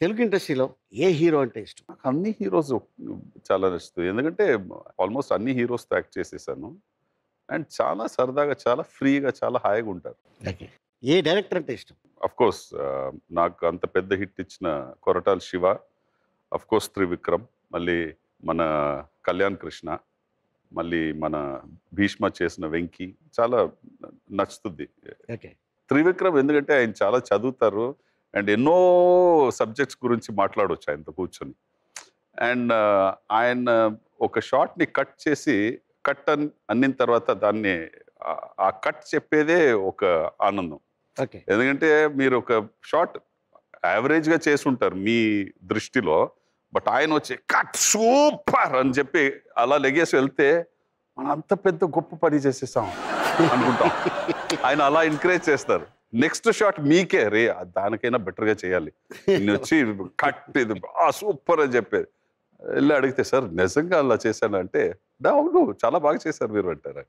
తెలుగు ఇండస్ట్రీలో ఏ హీరో అంటే ఇష్టం? నాకు అన్ని హీరోస్ చాలా నచ్చుతాయి ఎందుకంటే ఆల్మోస్ట్ అన్ని హీరోస్తో యాక్ట్ చేసేసాను. అండ్ చాలా సరదాగా చాలా ఫ్రీగా చాలా హాయిగా ఉంటారు. ఓకే. ఏ డైరెక్టర్ అంటే ఇష్టం? అఫ్ కోర్స్ నాకు అంత పెద్ద హిట్ ఇచ్చిన కొరటాల శివ అఫ్ కోర్స్ త్రివిక్రమ్ మళ్ళీ మన కళ్యాణ్ కృష్ణ మళ్ళీ మన భీష్మ చేసిన వెంకీ చాలా నచ్చుతుంది. ఓకే. త్రివిక్రమ్ ఎందుకంటే ఆయన చాలా చదువుతారు. అండ్ ఎన్నో సబ్జెక్ట్స్ గురించి మాట్లాడవచ్చు ఆయనతో కూర్చొని. అండ్ ఆయన ఒక షార్ట్ని కట్ చేసి కట్ అన్ అన్నిన తర్వాత దాన్ని ఆ- కట్ చెప్పేదే ఒక ఆనందం. ఓకే. ఎందుకంటే మీరు ఒక షార్ట్ యావరేజ్గా చేసుంటారు మీ దృష్టిలో బట్ ఆయన వచ్చి కట్ సూపర్! అని చెప్పి అలా లెగేసి వెళ్తే మనం అంత పెద్ద గొప్ప పని చేసేసాం అనుకుంటాం. ఆయన అలా ఎంకరేజ్ చేస్తారు. నెక్స్ట్ షాట్ మీకే. రే దానికైనా బెటర్గా చేయాలి. నేను వచ్చి కట్ ఇది సూపర్ అని చెప్పేది వెళ్ళి అడిగితే సార్ నిజంగా అలా చేశాను అంటే అవును చాలా బాగా చేశారు మీరు అంటారు